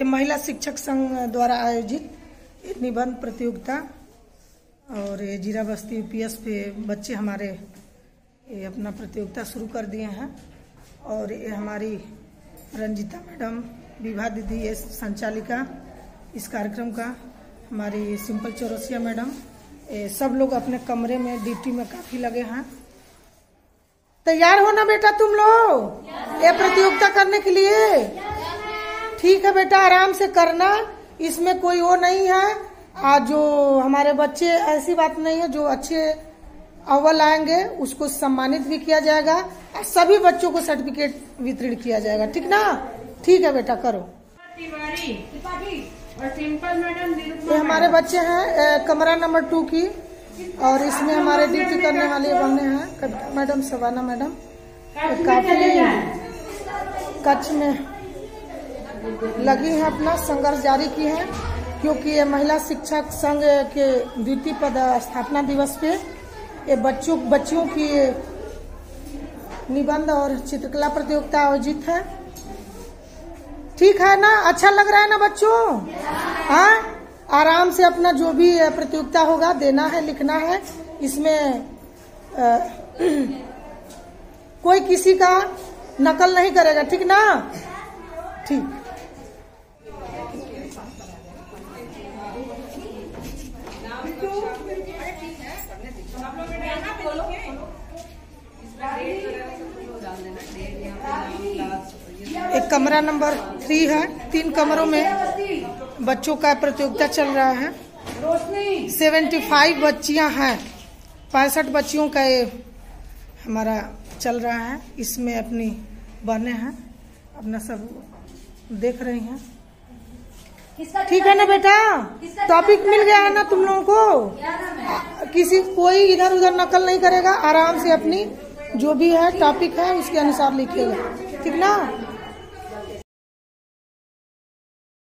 ये महिला शिक्षक संघ द्वारा आयोजित निबंध प्रतियोगिता और ये जीरा बस्ती यूपीएस पे बच्चे हमारे ये अपना प्रतियोगिता शुरू कर दिए हैं और ये हमारी रंजिता मैडम, विभा दीदी, ये संचालिका इस कार्यक्रम का, हमारी सिंपल चौरसिया मैडम, ये सब लोग अपने कमरे में, ड्यूटी में काफ़ी लगे हैं। तैयार हो ना बेटा तुम लोग? ये प्रतियोगिता करने के लिए? ठीक है बेटा आराम से करना इसमें कोई वो नहीं है। आज जो हमारे बच्चे ऐसी बात नहीं है जो अच्छे अव्वल आएँगे उसको सम्मानित भी किया जाएगा और सभी बच्चों को सर्टिफिकेट वितरण किया जाएगा। ठीक ना? ठीक है बेटा करो। और सिंपल मैडम ये हमारे बच्चे हैं कमरा नंबर टू की और इसमें हमारे ड्यूटी करने वाले बने हैं कविता मैडम सवाना मैडम। काफ़ी कच्छ में लगी हैं अपना संघर्ष जारी की है क्योंकि ये महिला शिक्षक संघ के द्वितीय पद स्थापना दिवस पे ये बच्चों बच्चियों की निबंध और चित्रकला प्रतियोगिता आयोजित है। ठीक है ना? अच्छा लग रहा है ना बच्चों? हाँ? आराम से अपना जो भी प्रतियोगिता होगा देना है लिखना है। इसमें अ, कोई किसी का नकल नहीं करेगा ठीक ना? ठीक। एक कमरा नंबर थ्री है। तीन कमरों में बच्चों का प्रतियोगिता चल रहा है। सेवेंटी फाइव बच्चियाँ हैं। पैंसठ बच्चियों का ये हमारा चल रहा है। इसमें अपनी बने हैं। अपना सब देख रही हैं। ठीक है ना बेटा? टॉपिक मिल गया है ना तुम लोगों को? किसी कोई इधर उधर नकल नहीं करेगा। आराम से अपनी जो भी है टॉपिक है उसके अनुसार लिखिएगा। ठीक ना?